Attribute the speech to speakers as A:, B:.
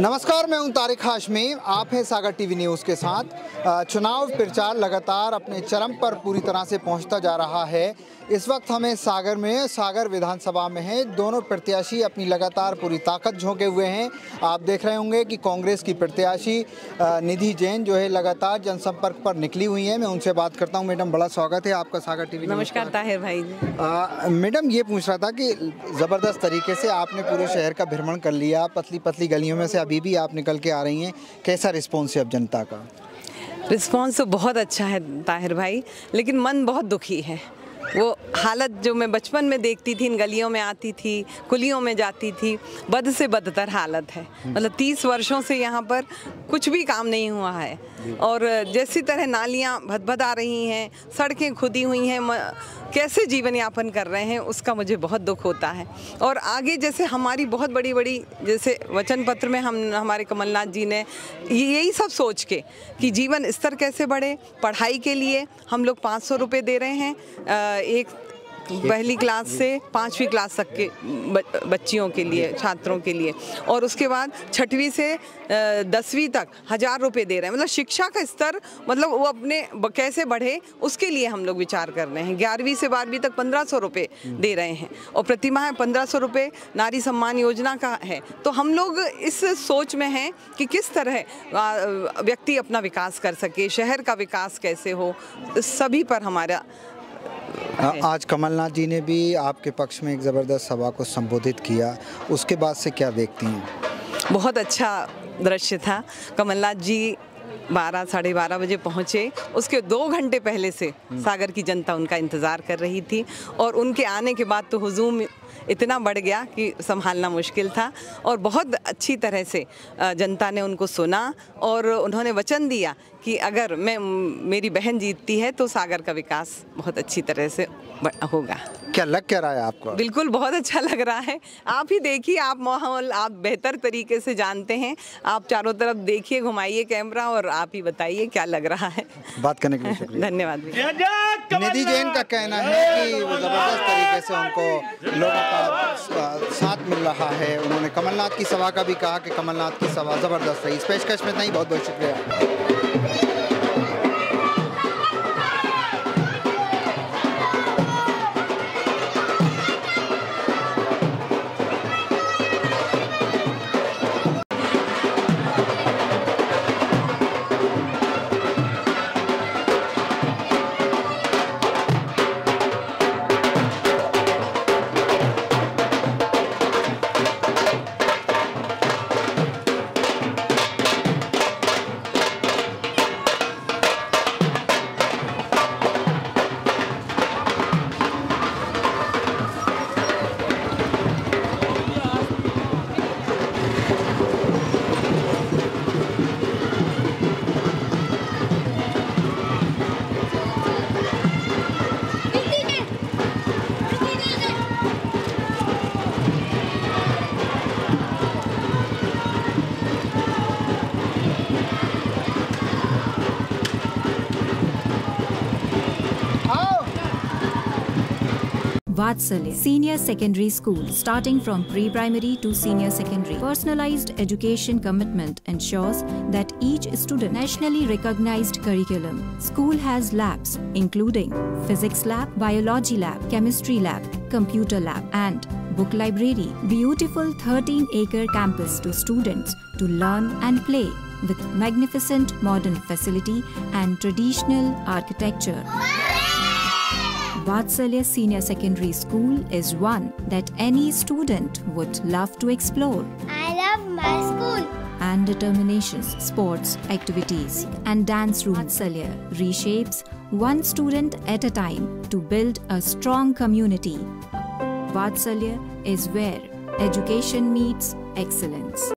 A: नमस्कार मैं हूँ तारिक हाशमी। आप हैं सागर टीवी न्यूज़ के साथ। चुनाव प्रचार लगातार अपने चरम पर पूरी तरह से पहुँचता जा रहा है। इस वक्त हमें सागर में सागर विधानसभा में है। दोनों प्रत्याशी अपनी लगातार पूरी ताकत झोंके हुए हैं। आप देख रहे होंगे कि कांग्रेस की प्रत्याशी निधि जैन जो है लगातार जनसंपर्क पर निकली हुई है। मैं उनसे बात करता हूँ। मैडम बड़ा स्वागत है आपका सागर टीवी
B: नमस्कार ताहिर भाई
A: मैडम ये पूछ रहा था कि ज़बरदस्त तरीके से आपने पूरे शहर का भ्रमण कर लिया। पतली पतली गलियों में से अभी भी आप निकल के आ रही हैं। कैसा रिस्पॉन्स है अब जनता का?
B: रिस्पॉन्स तो बहुत अच्छा है ताहिर भाई, लेकिन मन बहुत दुखी है। वो हालत जो मैं बचपन में देखती थी, इन गलियों में आती थी, कुलियों में जाती थी, बद से बदतर हालत है। मतलब तीस वर्षों से यहाँ पर कुछ भी काम नहीं हुआ है। और जैसी तरह नालियाँ भद आ रही हैं, सड़कें खुदी हुई हैं कैसे जीवन यापन कर रहे हैं, उसका मुझे बहुत दुख होता है। और आगे जैसे हमारी बहुत बड़ी बड़ी जैसे वचन पत्र में हम, हमारे कमलनाथ जी ने यही सब सोच के कि जीवन स्तर कैसे बढ़े, पढ़ाई के लिए हम लोग पाँच सौ रुपये दे रहे हैं एक पहली क्लास से पाँचवीं क्लास तक के बच्चियों के लिए छात्रों के लिए। और उसके बाद छठवीं से दसवीं तक हज़ार रुपये दे रहे हैं। मतलब शिक्षा का स्तर मतलब वो अपने कैसे बढ़े उसके लिए हम लोग विचार कर रहे हैं। ग्यारहवीं से बारहवीं तक पंद्रह सौ रुपये दे रहे हैं। और प्रतिमाह पंद्रह सौ रुपये नारी सम्मान योजना का है। तो हम लोग इस सोच में हैं कि किस तरह व्यक्ति अपना विकास कर सके शहर का विकास कैसे हो सभी पर हमारा
A: आज कमलनाथ जी ने भी आपके पक्ष में एक ज़बरदस्त सभा को संबोधित किया। उसके बाद से क्या देखती हैं?
B: बहुत अच्छा दृश्य था। कमलनाथ जी बारह साढ़े बारह बजे पहुँचे। उसके दो घंटे पहले से सागर की जनता उनका इंतज़ार कर रही थी और उनके आने के बाद तो हुजूम इतना बढ़ गया कि संभालना मुश्किल था और बहुत अच्छी तरह से जनता ने उनको सुना और उन्होंने वचन दिया कि अगर मैं मेरी बहन जीतती है तो सागर का विकास बहुत अच्छी तरह से होगा।
A: क्या लग क्या रहा है आपको?
B: बिल्कुल बहुत अच्छा लग रहा है। आप ही देखिए आप माहौल आप बेहतर तरीके से जानते हैं। आप चारों तरफ़ देखिए घुमाइए कैमरा और आप ही बताइए क्या लग रहा है।
A: बात करने के लिए
B: धन्यवाद
A: निधि जैन का कहना है कि ज़बरदस्त तरीके से उनको लोगों का साथ मिल रहा है उन्होंने। कमलनाथ की सभा का भी कहा कि कमलनाथ की सभा ज़बरदस्त रही। इस पेशकश में नहीं बहुत बहुत शुक्रिया।
C: Vatsalya Senior Secondary School, starting from pre-primary to senior secondary. Personalized education commitment ensures that each student nationally recognized curriculum. School has labs including physics lab, biology lab, chemistry lab, computer lab and book library. Beautiful 13-acre campus to students to learn and play with magnificent modern facility and traditional architecture. Vatsalya Senior Secondary School is one that any student would love to explore.
D: I love my school.
C: And determinations, sports, activities, and dance room. Vatsalya reshapes one student at a time to build a strong community. Vatsalya is where education meets excellence.